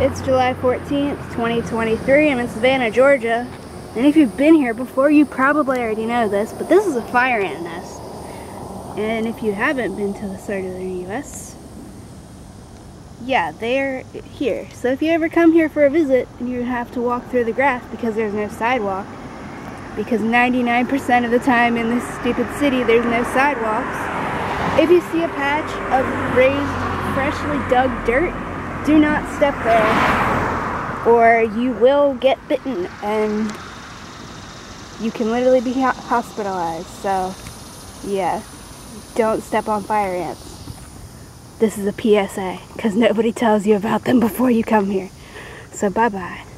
It's July 14th, 2023. I'm in Savannah, Georgia. And if you've been here before, you probably already know this, but this is a fire ant nest. And if you haven't been to the southern U.S., yeah, they're here. So if you ever come here for a visit and you have to walk through the grass because there's no sidewalk, because 99% of the time in this stupid city there's no sidewalks, if you see a patch of raised, freshly dug dirt, do not step there or you will get bitten and you can literally be hospitalized. So, yeah, don't step on fire ants. This is a PSA because nobody tells you about them before you come here. So, bye bye.